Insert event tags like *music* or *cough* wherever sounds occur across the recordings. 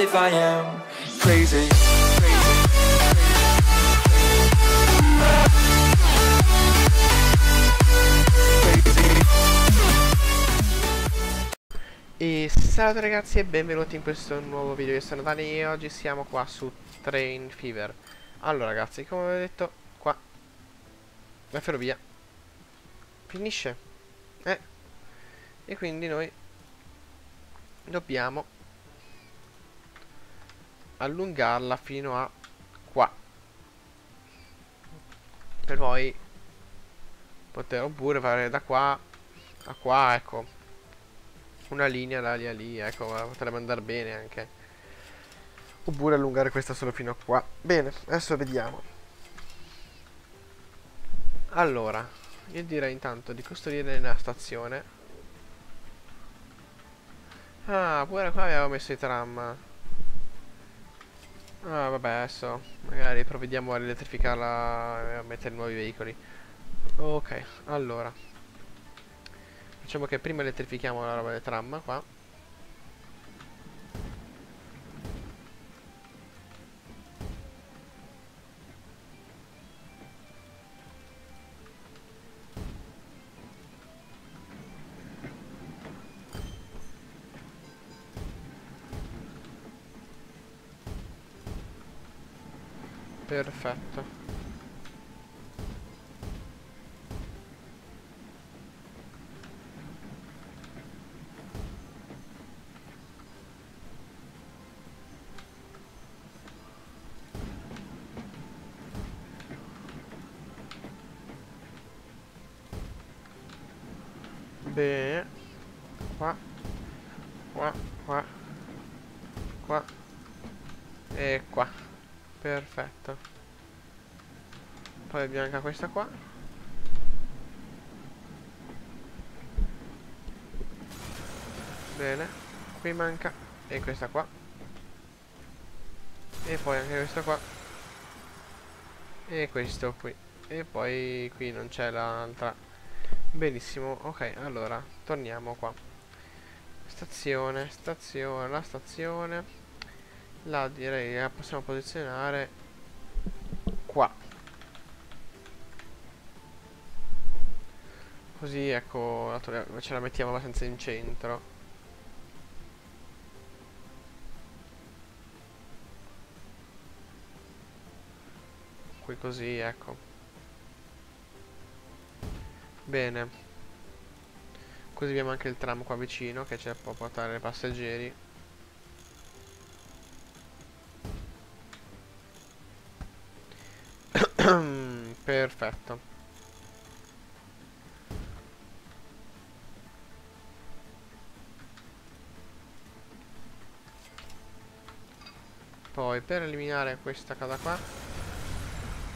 if I am crazy. E salve ragazzi e benvenuti in questo nuovo video, io sono Dani e oggi siamo qua su Train Fever Allora ragazzi, come avevo detto, qua la ferrovia finisce eh. E quindi noi dobbiamo allungarla fino a qua Per poi poter oppure fare da qua a qua, ecco una linea da lì a lì, ecco, potrebbe andare bene anche. Oppure allungare questa solo fino a qua. Bene, adesso vediamo. Allora, io direi intanto di costruire nella stazione. Ah, pure qua avevo messo i tram. Ah, vabbè, adesso magari provvediamo a elettrificarla e a mettere nuovi veicoli. Ok, allora. Facciamo che prima elettrifichiamo la roba del tram qua. Perfetto. Bene. Qua. Qua. Qua. Qua. E qua. Perfetto. Poi bianca questa qua. Bene. Qui manca. E questa qua. E poi anche questa qua. E questo qui. E poi qui non c'è l'altra Benissimo, ok, allora, torniamo qua. Stazione, stazione, la stazione. La direi la possiamo posizionare qua. Così, ecco, ce la mettiamo abbastanza in centro. Qui così, ecco. Bene. Così abbiamo anche il tram qua vicino che ci può portare passeggeri. Perfetto. Poi per eliminare questa casa qua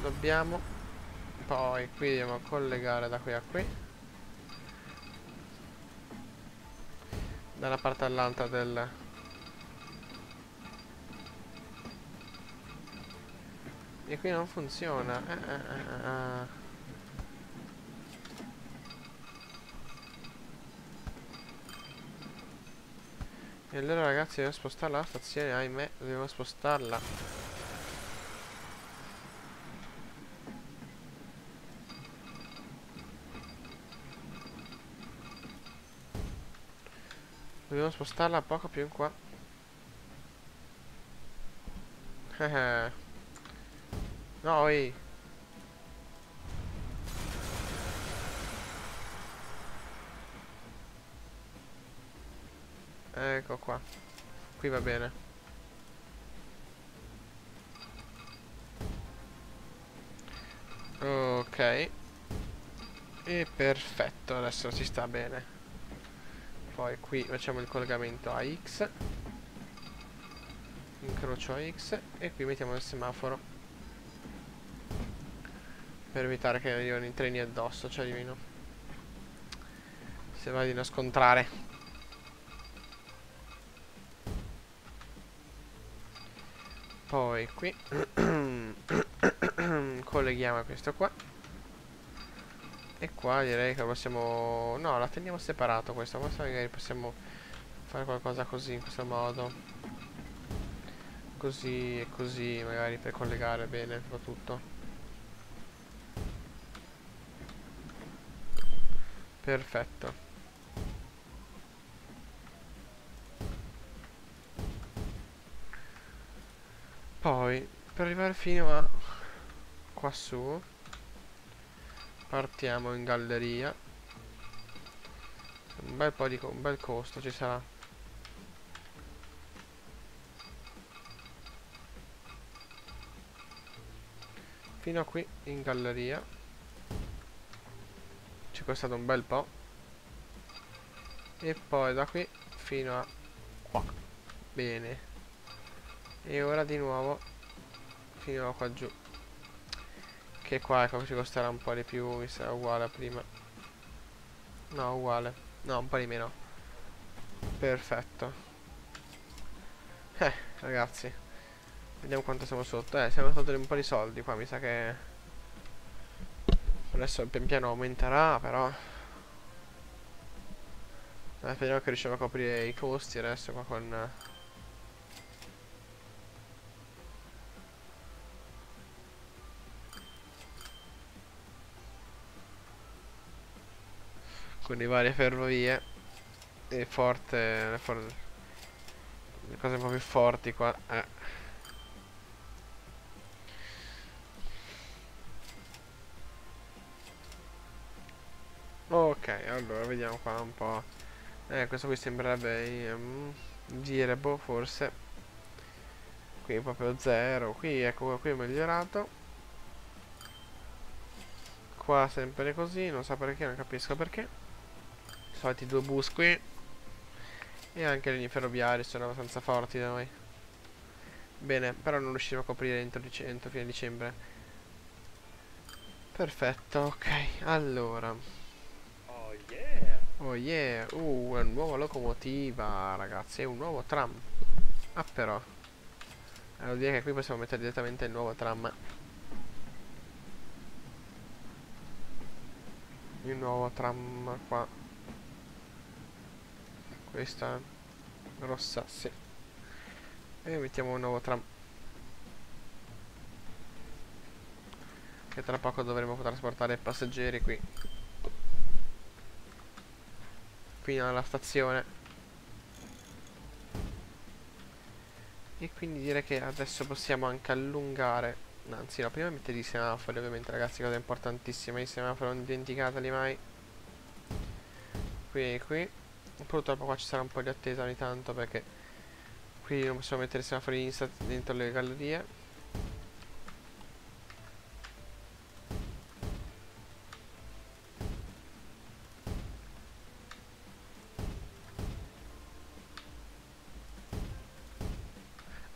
dobbiamo poi qui dobbiamo collegare da qui a qui dalla parte all'altra del e qui non funziona eh, eh, eh, eh. E allora ragazzi devo spostare la stazione, ahimè, devo spostarla Dobbiamo spostarla poco più in qua. *laughs* no, ehi. Ecco qua. Qui va bene. Ok. E perfetto, adesso ci sta bene poi qui facciamo il collegamento a X incrocio a X e qui mettiamo il semaforo per evitare che arrivino i treni addosso cioè divino se vai di non scontrare poi qui *coughs* colleghiamo questo qua e qua direi che possiamo... No, la teniamo separato questa. Forse magari possiamo fare qualcosa così, in questo modo. così e così magari per collegare bene tutto perfetto. Poi per arrivare fino a qua su partiamo in galleria. Un bel po' di un bel costo ci sarà. Fino a qui in galleria costato un bel po' e poi da qui fino a qua. Bene. E ora di nuovo fino a qua giù. Che qua ecco ci costerà un po' di più mi sa uguale a prima. No uguale. No un po' di meno. Perfetto. Eh ragazzi. Vediamo quanto siamo sotto eh. Siamo sotto un po' di soldi qua mi sa che adesso pian piano aumenterà però eh, speriamo che riusciamo a coprire i costi adesso qua con con le varie ferrovie e forte le, for le cose un po' più forti qua eh. Ok allora vediamo qua un po' eh questo qui sembrerebbe um, girebo forse. Qui proprio zero qui ecco qui è migliorato. Qua sempre così non so perché non capisco perché. Soliti due bus qui. E anche le linee ferroviarie sono abbastanza forti da noi. Bene però non riusciremo a coprire entro, entro fine dicembre. Perfetto ok allora oh yeah. Uh una nuova locomotiva ragazzi. È un nuovo tram. Ah però. Allora direi che qui possiamo mettere direttamente il nuovo tram. Il nuovo tram qua. Questa rossa sì. E mettiamo un nuovo tram. Che tra poco dovremo trasportare passeggeri qui fino alla stazione. E quindi direi che adesso possiamo anche allungare anzi no prima mettere i semafori ovviamente ragazzi cosa importantissima i semafori non dimenticateli mai. Qui e qui. Purtroppo qua ci sarà un po' di attesa ogni tanto perché qui non possiamo mettere semafori dentro le gallerie.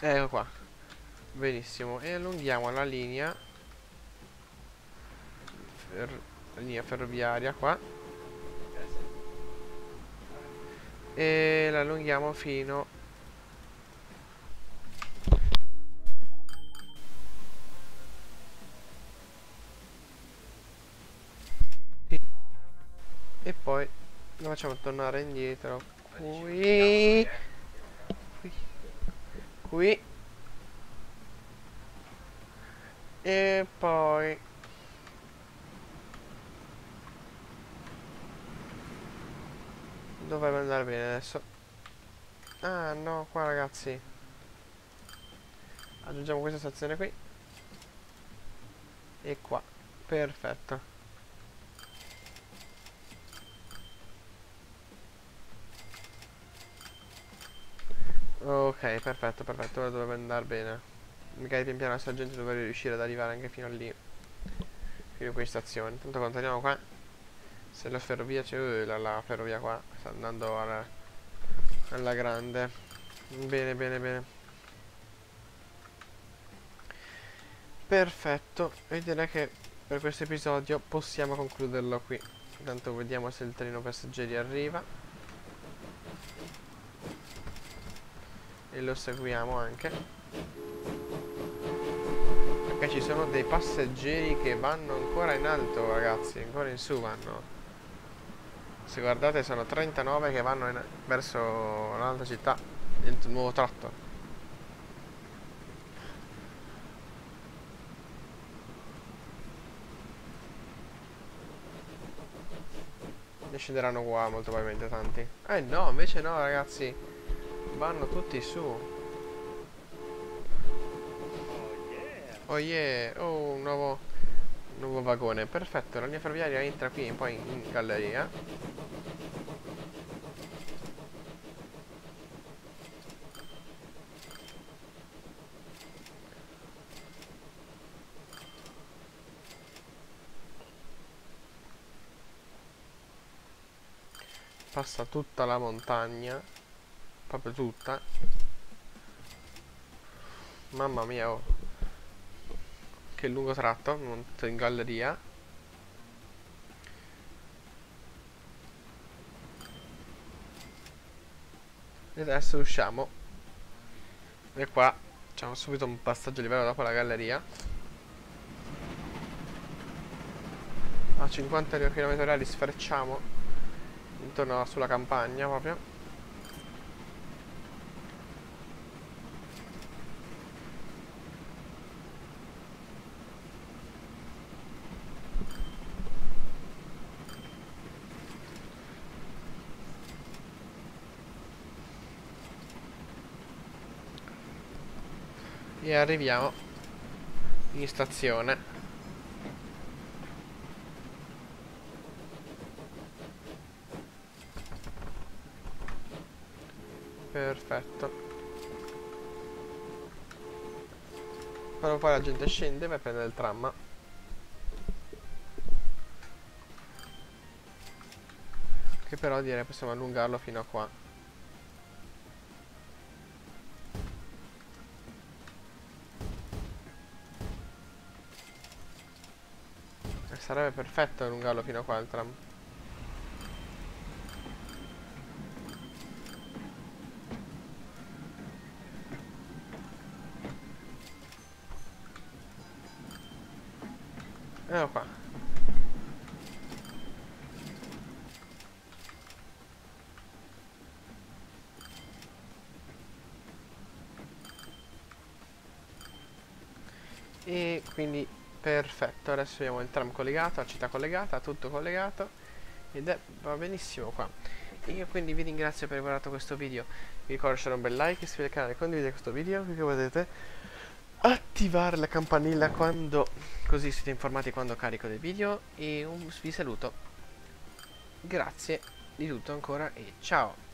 Ecco qua. Benissimo. E allunghiamo la linea. Fer linea ferroviaria qua. e la allunghiamo fino e poi la facciamo tornare indietro qui qui qui e poi Dovrebbe andare bene adesso. Ah no, qua ragazzi. Aggiungiamo questa stazione qui. E qua. Perfetto. Ok, perfetto, perfetto. Ora dovrebbe andare bene. Magari pian piano questa gente dovrebbe riuscire ad arrivare anche fino a lì. Fino a questa stazione. Intanto continuiamo qua. Se la ferrovia c'è, uh, la, la, ferrovia qua sta andando alla, alla grande. Bene, bene, bene. Perfetto, e direi che per questo episodio possiamo concluderlo qui. Intanto vediamo se il treno passeggeri arriva. e lo seguiamo anche. Perché ci sono dei passeggeri che vanno ancora in alto ragazzi ancora in su vanno. Se guardate sono 39 che vanno in, verso un'altra città il nuovo tratto. Ne scenderanno qua molto probabilmente tanti. Eh no invece no ragazzi. Vanno tutti su. Oh yeah. Oh oh un nuovo, nuovo vagone. Perfetto, la linea ferroviaria entra qui poi in galleria. Passa tutta la montagna, proprio tutta. Mamma mia, oh. Che lungo tratto, monto in galleria. E adesso usciamo. E qua facciamo subito un passaggio a livello dopo la galleria. A 50 km orari sfrecciamo intorno sulla campagna proprio. E arriviamo in stazione. Perfetto. Però poi la gente scende e va a prendere il tram. Che però direi possiamo allungarlo fino a qua. Perfetto allungarlo fino a qua il tram. Eccolo qua. E quindi perfetto, adesso abbiamo il tram collegato, la città collegata, tutto collegato. Ed è va benissimo qua. Io quindi vi ringrazio per aver guardato questo video, vi ricordo lasciare un bel like, iscrivetevi al canale, condividete questo video, qui potete attivare la campanella quando così siete informati quando carico dei video. E un, vi saluto. Grazie di tutto ancora e ciao